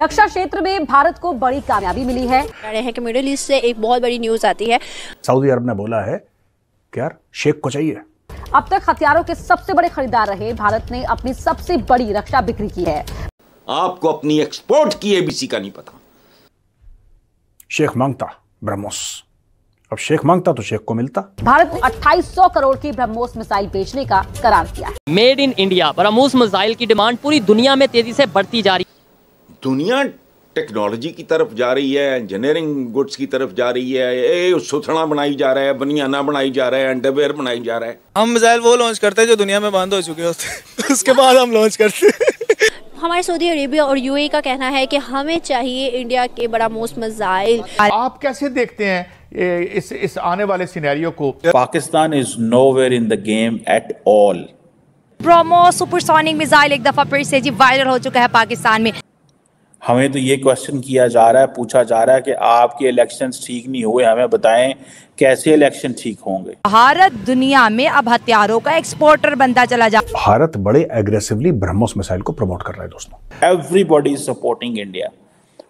रक्षा क्षेत्र में भारत को बड़ी कामयाबी मिली है। रहे हैं कि मिडिल ईस्ट से एक बहुत बड़ी न्यूज़ आती है। सऊदी अरब ने बोला है कि यार शेख को चाहिए। अब तक हथियारों के सबसे बड़े खरीदार रहे भारत ने अपनी सबसे बड़ी रक्षा बिक्री की है। आपको अपनी एक्सपोर्ट की एबीसी का नहीं पता। शेख माँगता ब्रह्मोस। अब शेख माँगता तो शेख को मिलता। भारत ने 2800 करोड़ की ब्रह्मोस मिसाइल बेचने का करार किया made in India BrahMos missile की डिमांड पूरी दुनिया में तेज़ी से बढ़ती जा रही दुनिया टेक्नोलॉजी की तरफ़ जा रही है इंजीनियरिंग गुड्स की तरफ़ जा रही है ए सुथना बनाई जा रहा है बनियाना बनाई जा रहा है अंडरवेयर बनाई जा रहा है। हम मिसाइल वो लॉन्च करते हैं जो दुनिया में बंद हो चुके होते हैं। उसके बाद हम लॉन्च करते हैं। हमारे सऊदी अरेबिया और यूएई का कहना है कि हमें चाहिए इंडिया के बड़ा मोस्ट मिसाइल आप कैसे देखते हैं इस इस आने वाले सिनेरियो को? Pakistan is nowhere in the game at all. BrahMos supersonic missile एक दफ़ा फिर से जी वायरल हो चुका है पाकिस्तान में। हमें तो ये क्वेश्चन किया जा रहा है पूछा जा रहा है कि आपके इलेक्शंस ठीक नहीं हुए हमें बताएँ कैसे इलेक्शन ठीक होंगे। भारत दुनिया में अब हथियारों का एक्सपोर्टर बनता चला जा भारत बड़े एग्रेसिवली ब्रह्मोस मिसाइल को प्रमोट कर रहा है दोस्तों। एवरीबॉडी इज़ सपोर्टिंग इंडिया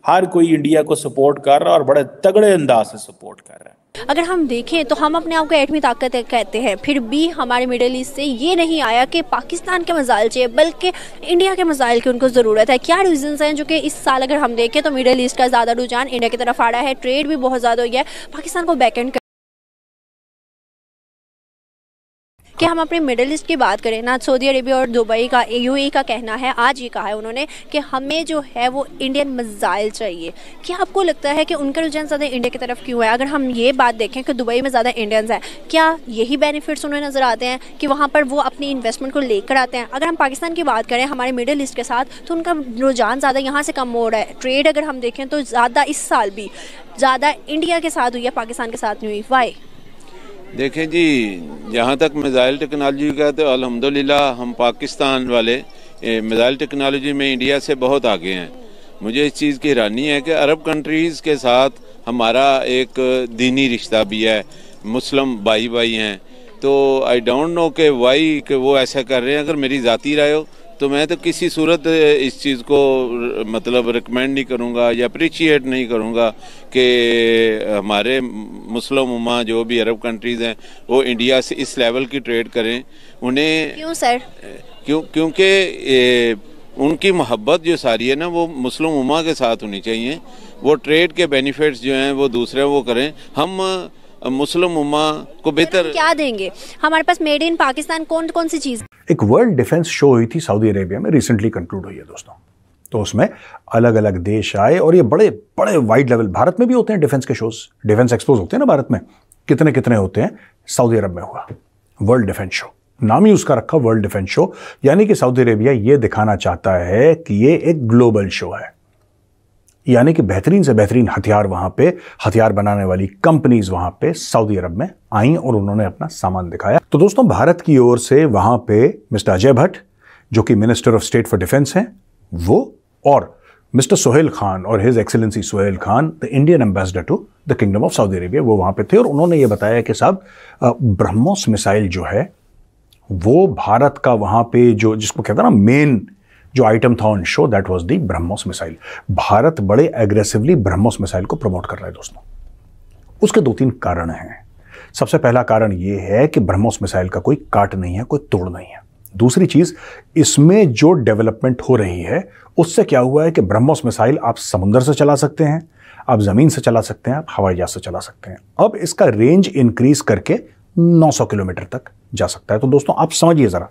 हर कोई इंडिया को सपोर्ट कर रहा है और बड़े तगड़े अंदाज से सपोर्ट कर रहा है। अगर हम देखें तो हम अपने आप को एटमी ताकत कहते हैं। फिर भी हमारे मिडिल ईस्ट से ये नहीं आया कि पाकिस्तान के मजाइल चाहिए, बल्कि इंडिया के मिसाइल की उनको ज़रूरत है। क्या रीजंस हैं जो कि इस साल अगर हम देखें तो मिडिल ईस्ट का ज़्यादा रुझान इंडिया की तरफ़ आ रहा है। ट्रेड भी बहुत ज़्यादा हो गया है। पाकिस्तान को बैकेंड कि हम अपने मिडिल ईस्ट की बात करें, ना सऊदी अरेबिया और दुबई का, यूएई का कहना है, आज ये कहा है उन्होंने कि हमें जो है वो इंडियन मिज़ाइल चाहिए। क्या आपको लगता है कि उनका रुझान ज़्यादा इंडिया की तरफ़ क्यों है? अगर हम ये बात देखें कि दुबई में ज़्यादा इंडियंस हैं, क्या यही बेनिफिट्स उन्हें नज़र आते हैं कि वहाँ पर वो अपनी इन्वेस्टमेंट को लेकर आते हैं? अगर हम पाकिस्तान की बात करें, हमारे मिडिल ईस्ट के साथ तो उनका रुझान ज़्यादा यहाँ से कम हो रहा है। ट्रेड अगर हम देखें तो ज़्यादा इस साल भी ज़्यादा इंडिया के साथ हुई है, पाकिस्तान के साथ नहीं हुई। वाई देखें जी, जहाँ तक मिज़ाइल टेक्नोलॉजी का तो अल्हम्दुलिल्लाह हम पाकिस्तान वाले मिज़ाइल टेक्नोलॉजी में इंडिया से बहुत आगे हैं। मुझे इस चीज़ की हैरानी है कि अरब कंट्रीज़ के साथ हमारा एक दीनी रिश्ता भी है, मुस्लिम भाई भाई हैं। तो आई डोंट नो कि वाई कि वो ऐसा कर रहे हैं। अगर मेरी ज़ाती राय हो तो मैं तो किसी सूरत इस चीज़ को मतलब रिकमेंड नहीं करूँगा या अप्रिशिएट नहीं करूँगा कि हमारे मुस्लिम उमा जो भी अरब कंट्रीज़ हैं वो इंडिया से इस लेवल की ट्रेड करें। उन्हें क्यों सर क्यों क्योंकि उनकी मोहब्बत जो सारी है ना वो मुस्लिम उमा के साथ होनी चाहिए। वो ट्रेड के बेनिफिट्स जो हैं वो दूसरे वो करें। हम मुस्लिम उमा को बेहतर क्या देंगे? हमारे पास मेड इन पाकिस्तान कौन कौन सी चीज़ एक वर्ल्ड डिफेंस शो हुई थी सऊदी अरेबिया में रिसेंटली कंक्लूड हुई है दोस्तों। तो उसमें अलग अलग देश आए और ये बड़े बड़े वाइड लेवल भारत में भी होते हैं डिफेंस के शोज़ डिफेंस एक्सपोज होते हैं ना भारत में। कितने कितने होते हैं? सऊदी अरब में हुआ। वर्ल्ड डिफेंस शो नाम ही उसका रखा वर्ल्ड डिफेंस शो यानी कि सऊदी अरेबिया ये दिखाना चाहता है कि ये एक ग्लोबल शो है। यानी कि बेहतरीन से बेहतरीन हथियार वहाँ पे, हथियार बनाने वाली कंपनीज़ वहाँ पे सऊदी अरब में आई और उन्होंने अपना सामान दिखाया। तो दोस्तों, भारत की ओर से वहाँ पे मिस्टर अजय भट्ट, जो कि minister of state for defence हैं, वो और मिस्टर सोहेल खान और his excellency Sohail Khan, the Indian ambassador to the kingdom of Saudi Arabia, वो वहाँ पे थे। और उन्होंने ये बताया कि साहब ब्रह्मोस मिसाइल जो है, वो भारत का वहाँ पे जो, जिसको कहते हैं ना मेन जो आइटम था on show that was the BrahMos missile Bharat बड़े एग्रेसिवली ब्रह्मोस मिसाइल को प्रमोट कर रहा है दोस्तों। उसके दो तीन कारण हैं। सबसे पहला कारण यह है कि ब्रह्मोस मिसाइल का कोई काट नहीं है, कोई तोड़ नहीं है। दूसरी चीज़, इसमें जो डेवलपमेंट हो रही है, उससे क्या हुआ है कि ब्रह्मोस मिसाइल आप समुद्र से चला सकते हैं, आप ज़मीन से चला सकते हैं, आप हवाई जहाज़ से चला सकते हैं। अब इसका रेंज इंक्रीज करके 900 किलोमीटर तक जा सकता है। तो दोस्तों, आप समझिए जरा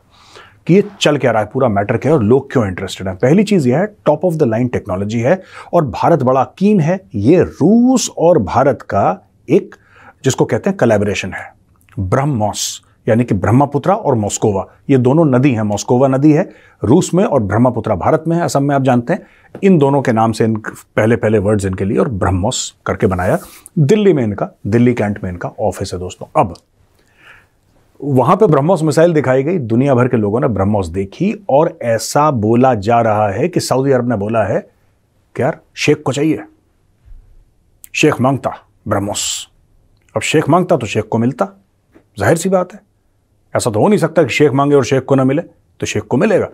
कि ये चल क्या रहा है, पूरा मैटर क्या है और लोग क्यों इंटरेस्टेड हैं? पहली चीज़ ये है top of the line technology है और भारत बड़ा कीन है। ये रूस और भारत का एक, जिसको कहते हैं कलेबरेशन है। ब्रह्मोस यानी कि ब्रह्मपुत्रा और मॉस्कोवा। ये दोनों नदी हैं, मॉस्कोवा नदी है, रूस में और ब्रह्मपुत्रा भारत में है, असम में आप जानते हैं। इन दोनों के नाम से इन पहले पहले वर्ड्स इनके लिए और ब्रह्मोस करके बनाया। दिल्ली में इनका, दिल्ली कैंट में इनका ऑफ़िस है दोस्तों। अब वहाँ पे ब्रह्मोस मिसाइल दिखाई गई दुनिया भर के लोगों ने ब्रह्मोस देखी और ऐसा बोला जा रहा है कि सऊदी अरब ने बोला है कि यार, शेख को चाहिए। शेख माँगता, ब्रह्मोस। अब शेख माँगता तो शेख को मिलता। ज़ाहिर सी बात है, ऐसा तो हो नहीं सकता कि शेख मांगे और शेख को ना मिले तो शेख को मिलेगा।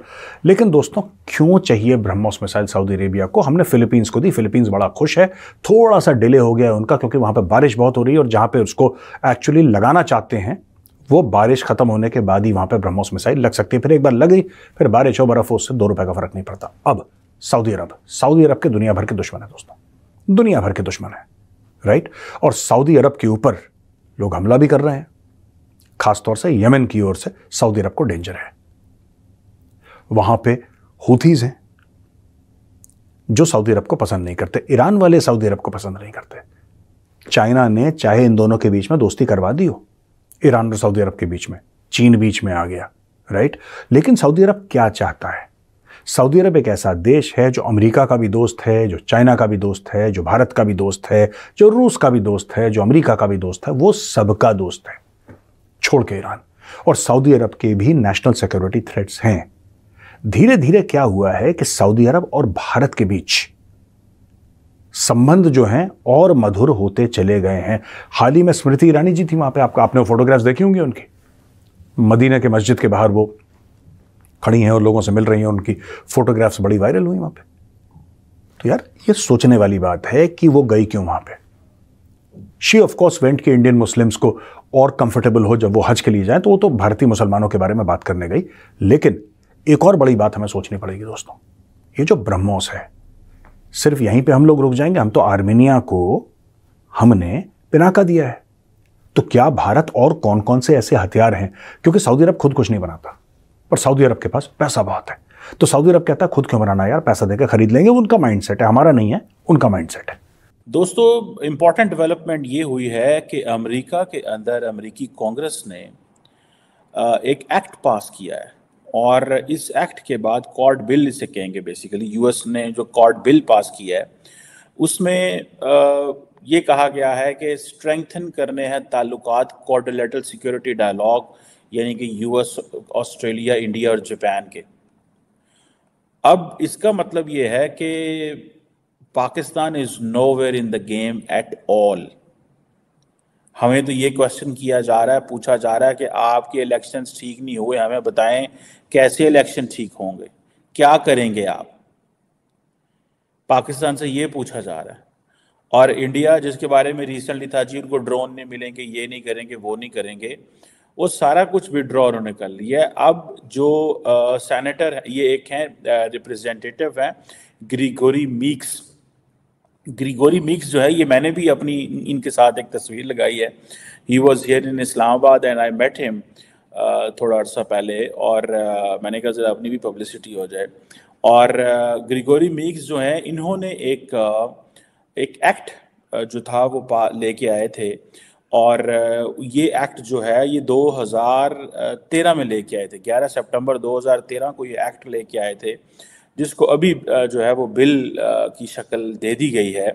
लेकिन दोस्तों, क्यों चाहिए ब्रह्मोस मिसाइल सऊदी अरेबिया को? हमने फिलीपींस को दी, फिलीपींस बड़ा खुश है। थोड़ा सा डिले हो गया है उनका, क्योंकि वहाँ पर बारिश बहुत हो रही है और जहाँ पे उसको एक्चुअली लगाना चाहते हैं वो बारिश खत्म होने के बाद ही वहाँ पर ब्रह्मोस मिसाइल लग सकती है। फिर एक बार लग गई, फिर बारिश हो, बर्फ़ हो, उससे दो रुपए का फ़र्क नहीं पड़ता। अब सऊदी अरब सऊदी अरब के दुनिया भर के दुश्मन है दोस्तों। दुनिया भर के दुश्मन है राइट और सऊदी अरब के ऊपर लोग हमला भी कर रहे हैं। खासतौर से यमन की ओर से सऊदी अरब को डेंजर है। वहाँ पे हुथीज हैं, जो सऊदी अरब को पसंद नहीं करते। ईरान वाले सऊदी अरब को पसंद नहीं करते। चाइना ने चाहे इन दोनों के बीच में दोस्ती करवा दी हो। ईरान और सऊदी अरब के बीच में, चीन बीच में आ गया राइट लेकिन सऊदी अरब क्या चाहता है? सऊदी अरब एक ऐसा देश है जो अमेरिका का भी दोस्त है, जो चाइना का भी दोस्त है, जो भारत का भी दोस्त है, जो रूस का भी दोस्त है, जो अमेरिका का भी दोस्त है, वो सबका दोस्त है। छोड़ के ईरान। और सऊदी अरब के भी नेशनल सिक्योरिटी थ्रेट्स हैं। धीरे धीरे क्या हुआ है कि सऊदी अरब और भारत के बीच संबंध जो हैं और मधुर होते चले गए हैं। हाल ही में स्मृति ईरानी जी थी वहाँ पे, आपको, आपने फोटोग्राफ्स देखी होंगी उनकी? मदीना के मस्जिद के बाहर वो खड़ी हैं और लोगों से मिल रही हैं, उनकी फोटोग्राफ्स बड़ी वायरल हुई वहाँ पे। तो यार, ये सोचने वाली बात है कि वो गई क्यों वहाँ पे? शी ऑफ़ कोर्स वेंट के इंडियन मुस्लिम्स को और कंफर्टेबल हो जब वो हज के लिए जाए तो वो तो भारतीय मुसलमानों के बारे में बात करने गई। लेकिन एक और बड़ी बात हमें सोचनी पड़ेगी दोस्तों, ये जो ब्रह्मोस है सिर्फ़ यहीं पे हम लोग रुक जाएँगे, हम तो आर्मेनिया को हमने पिनाका दिया है। तो क्या भारत और कौन कौन से ऐसे हथियार हैं? क्योंकि सऊदी अरब खुद कुछ नहीं बनाता, पर सऊदी अरब के पास पैसा बहुत है। तो सऊदी अरब कहता है, खुद क्यों बनाना यार? पैसा देकर खरीद लेंगे, उनका माइंडसेट है, हमारा नहीं है, उनका माइंडसेट है। दोस्तों इंपॉर्टेंट डेवलपमेंट ये हुई है कि अमेरिका के अंदर अमेरिकी कांग्रेस ने एक एक्ट पास किया है। और इस एक्ट के बाद कॉर्ड बिल इसे कहेंगे बेसिकली यूएस ने जो कॉर्ड बिल पास किया है, उसमें ये कहा गया है कि स्ट्रेंथन करने हैं ताल्लुकात कॉर्डिलेटल सिक्योरिटी डायलॉग यानी कि यूएस ऑस्ट्रेलिया इंडिया और जापान के। अब इसका मतलब ये है कि Pakistan is nowhere in the game at all हमें तो ये क्वेश्चन किया जा रहा है, पूछा जा रहा है कि आपके इलेक्शन ठीक नहीं हुए, हमें बताएँ कैसे इलेक्शन ठीक होंगे, क्या करेंगे आप? पाकिस्तान से ये पूछा जा रहा है। और इंडिया जिसके बारे में रिसेंटली था जी, उनको ड्रोन नहीं मिलेंगे, ये नहीं करेंगे, वो नहीं करेंगे, वो सारा कुछ विड्रॉ उन्होंने कर लिया है। अब जो सेनेटर ये एक हैं रिप्रेजेंटेटिव हैं ग्रीगोरी मीक्स ग्रीगोरी मिक्स जो है ये मैंने भी अपनी इनके साथ एक तस्वीर लगाई है। He was here in Islamabad and I met him थोड़ा अर्सा पहले और uh, मैंने कहा ज़रा अपनी भी पब्लिसिटी हो जाए। और ग्रिगोरी uh, मिक्स जो हैं इन्होंने एक uh, एक एक्ट जो था वो पा लेके आए थे। और ये एक्ट जो है ये 2013 में लेके आए थे। 11 सितंबर 2013 को ये एक्ट लेके आए थे। जिसको अभी जो है वो बिल की शक्ल दे दी गई है।